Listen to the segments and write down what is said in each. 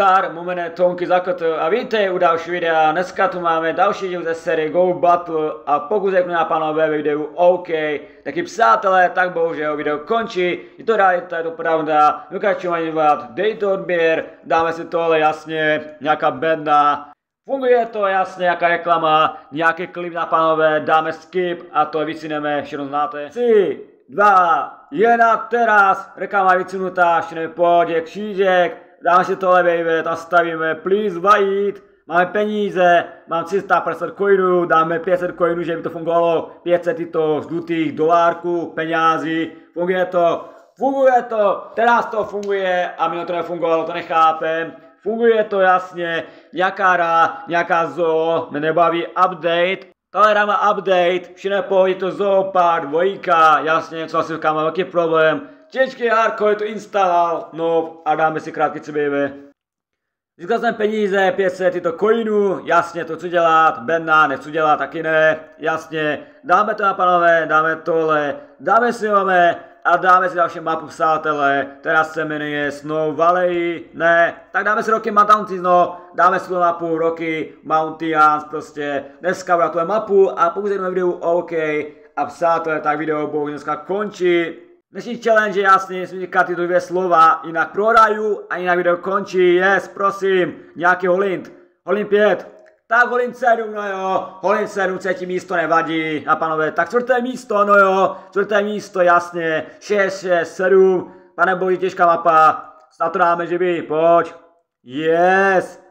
Zdar, momené Tonky Zakoto a vítej u další videa. Dneska tu máme další díl ze série Go Battle. A pokud řeknu na panové videu OK, taky přátelé, tak bohužel video končí. Je to realita, je to pravda, dokážu ani dát, dej to odběr, dáme si tohle jasně, nějaká bedna. Funguje to jasně, jaká reklama, nějaký klip na panové, dáme skip a to vycineme, všechno znáte. 3, 2, 1, teraz, reklama vycinutá, všechno pojď, křížek, dáme si tohle tam stavíme, please vajít, máme peníze, mám 350 coinů, dáme 500 coinů, že by to fungovalo, 500 tyto žlutých dolárků, penězí, funguje to, funguje to, teraz to funguje a mi to nefungovalo, to nechápem, funguje to jasně, nějaká hra, nějaká zoo, mě nebaví update, Tohle má update, všechno pohodě to zoopár, dvojka, jasně, co asi má velký problém, Těžký hardcore to instaloval, no a dáme si krátky CBV. Získal jsem peníze, 500 tyto coinů, jasně to chci dělat, Benna nechci dělat, taky ne, jasně, dáme to na panové, dáme tohle, dáme si máme a dáme si další mapu přátelé, která se jmenuje Snow Valley, ne, tak dáme si Rocky Mountains, no, dáme si tu mapu Rocky Mountains, prostě, dneska vrátíme mapu a pokud jdeme videu OK, a přátelé, tak video bohu dneska končí. Dnešní challenge je jasný, musím říkat tyto dvě slova, jinak prohraju a jinak video končí. Yes, prosím, nějaký holint. Holint 5. Tak holint 7, no jo, holint 7, třetí místo nevadí. A panové, tak čtvrté místo, no jo, čtvrté místo, jasně. 6, 6, 7. Pane boži, těžká mapa. Snad to dáme, že by, pojď. Yes.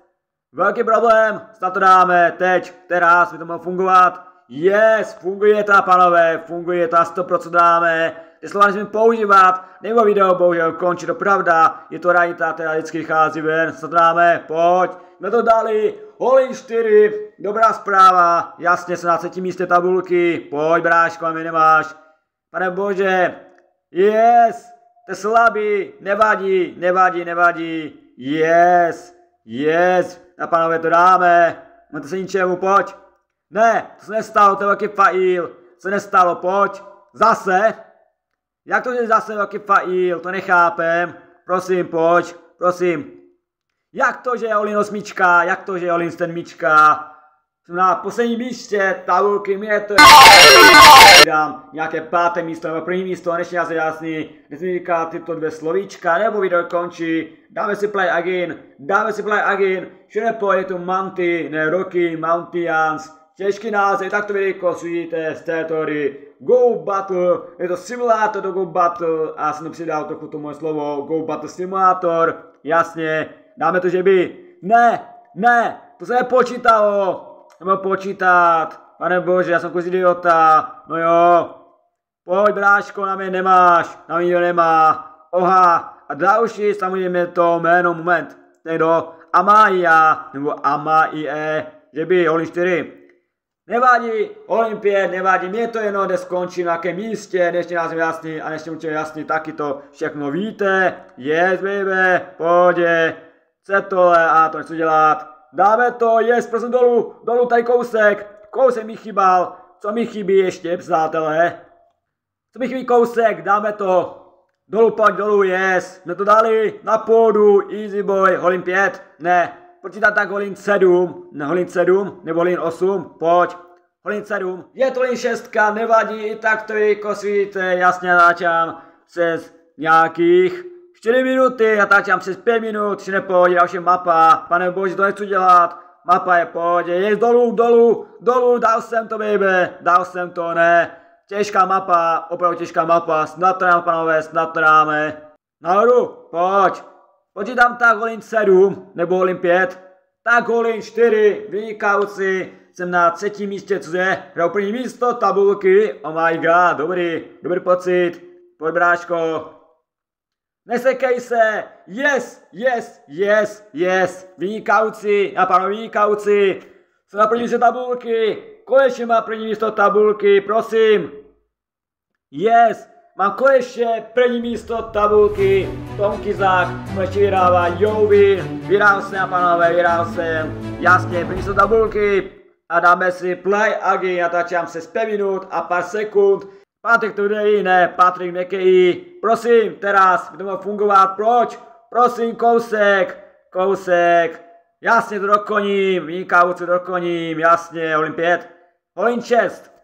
Velký problém, snad to dáme, teď, teraz, by to mohlo fungovat. Yes, funguje to, panové, funguje to a 100% dáme ty slova nesmím používat, nebo video bohužel končí, to pravda, je to realita, teda vždycky chází ven, co dáme, pojď, jsme to dali, Holin 4, dobrá zpráva, jasně se na třetím místě tabulky, pojď bráško, a mi nemáš, pane bože, yes, to slabý, nevadí, nevadí, nevadí, yes, yes, a panové to dáme, máte se ničemu, pojď, ne, to se nestalo, to je velký fail, se nestalo, pojď, zase, jak to, že zase velký fail, to nechápem. Prosím, pojď, prosím. Jak to, že je Olin osmička, jak to, že je Olin sedmička. Jsem na posledním místě tabulky, mě to je... Dám nějaké páté místo nebo první místo, než já se jasný. Nesmím říkat tyto dvě slovíčka, nebo video končí. Dáme si play again, dáme si play again. Všude pojede tu Manty, ne Rocky, Mountains. Těžký název, tak to vidíte, vidíte z této hry. Go Battle, je to simulátor do Go Battle. A jsem přidal trochu to moje slovo Go Battle Simulator, jasně, dáme to, že by, ne, ne, to se nepočítalo, nebo počítat, pane bože, já jsem kus idiota, no jo, pojď bráško, na mě nemáš, na mě nemá, oha, a další samozřejmě to jméno, moment, někdo, Amaia, nebo Amaie, že by, Oli 4, Nevadí, Olympie, nevadí, mě to jenom, kde skončí na jakém místě, než nás jasný a než určitě jasný, taky to všechno víte. Yes, baby, pohodě, chce tohle a to nechci dělat. Dáme to, yes, prosím dolů, dolů tady kousek, kousek mi chybal, co mi chybí ještě, přátelé? Co mi chybí kousek, dáme to. Dolů, pojď, dolů, yes, jsme to dali, na půdu, easy boy, holím pět, ne, počítat tak holin 7, ne holin 7, nebo holin 8, pojď. Holin 7, je to holin 6, nevadí, tak to jako svíte, jasně natáčám přes nějakých 4 minuty, natáčám přes 5 minut, či nepojď, další mapa, pane bože, to nechci dělat, mapa je pohodě, je dolů, dolů, dolů, dal jsem to, baby, dal jsem to, ne, těžká mapa, opravdu těžká mapa, snad to nám, panové, snad to dáme, nahoru, pojď, Počítám tak holin 7 nebo holin 5, tak holin 4, vynikauci, jsem na třetím místě, co je, hraju první místo tabulky, oh my god, dobrý, dobrý pocit, pojď bráško, nesekej se, yes, yes, yes, yes, vynikauci, a panu vynikauci, jsem na první místě tabulky, konečně má první místo tabulky, prosím, yes, Mám konečně první místo tabulky, Tom Kizák konečně vyrává Jovi, vyhrál jsem a panové, vyhrál jsem, jasně, první místo tabulky. A dáme si play agi, natáčám se z 5 minut a pár sekund, Patrik to jde jiné, Patrik Nekej, prosím, teraz, mohlo fungovat, proč? Prosím, kousek, kousek, jasně to dokoním, vynikávce dokoním, jasně, Olympiet, Holin 6,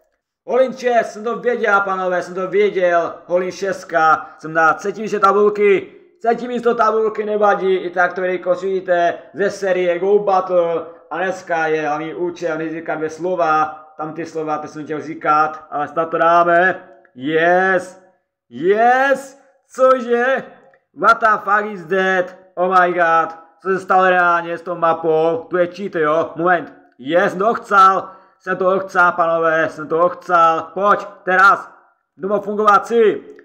Holin 6, jsem to věděl, panové, jsem to věděl, Holin 6, jsem na třetí místě tabulky, třetí místo tabulky nevadí, i tak to velikost vidíte ze série Go Battle, a dneska je hlavní účel, říkat dvě slova, tam ty slova, ty jsem chtěl říkat, ale snad to dáme. Yes, yes, cože? What the fuck is that? Oh my god, co se stalo reálně s tou mapou? Tu je cheat, jo? Moment. Yes, no. Jsem to chcel, panové, jsem to chcel. Pojď, teraz. Domov fungovat si.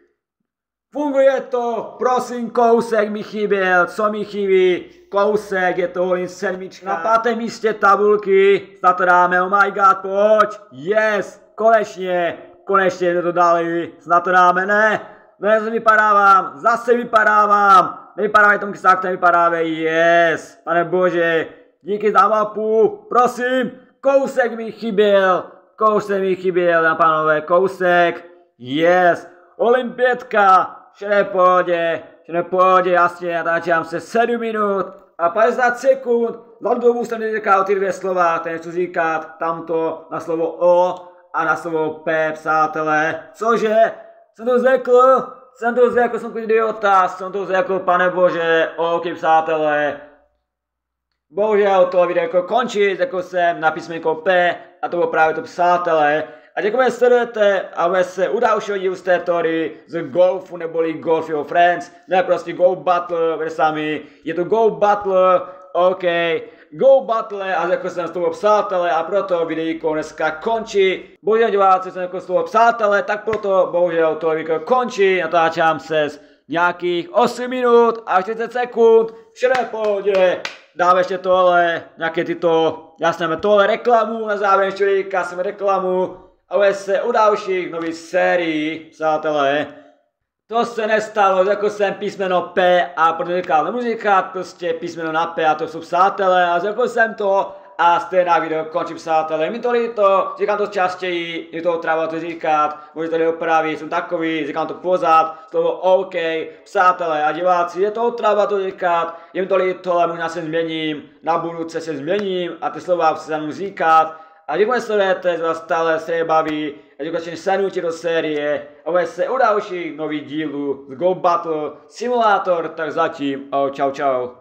Funguje to, prosím, kousek mi chyběl, co mi chybí, kousek, je to jen sedmička. Na pátém místě tabulky, snad to dáme, oh my god, pojď, yes, konečně, konečně to dali, snad to dáme, ne, ne, vypadávám, zase vypadávám, nevypadávaj tomu kysák, ten vypadávej, yes, pane bože, díky za mapu, prosím, kousek mi chyběl, kousek mi chyběl, na pánové, kousek, yes, olympietka, všechno v pohodě, v pohodě, jasně, natáčím se 7 minut a 50 sekund, za dobu jsem neříkal ty dvě slova, ten chci říkat tamto na slovo O a na slovo P, přátelé, cože, jsem to řekl, jsem to řekl, jsem idiota, jsem to řekl, pane bože, ok, přátelé, Bohužel to video jako končí, jako jsem na písmenko P a to bylo právě to přátelé. A děkujeme, sledujete a budeme se u dalšího dílu z tétory z golfu neboli Golf Your Friends, ne prostě Go Battle, vy sami, je to Go Battle, OK, Go Battle a jako jsem z toho přátelé a proto videjko dneska končí. Bohužel diváci jsem jako z toho přátelé, tak proto bohužel to video končí, natáčám se z nějakých 8 minut a 40 sekund, všechno pohodě. Dáme ještě tohle, nějaké tyto, jasně, tohle reklamu, na závěr ještě jsem reklamu, ale se u dalších nových sérií, přátelé, to se nestalo, jako jsem písmeno P a protože říkal, nemůžu říkat prostě písmeno na P a to jsou přátelé a řekl jsem to a stejná video končím přátelé. Mi to líto, říkám to častěji, je to třeba to říkat, můžete to opravit, jsem takový, říkám to pozad, slovo OK, přátelé a diváci, je to třeba to říkat, je mi to líto, ale možná se změním, na budouce se změním a ty slova se mnou říkat, a děkuji sledujete, že vás stále se baví. A děkuji, že do série. A se u dalších nových dílů z Go Battle Simulator, tak zatím, čau čau.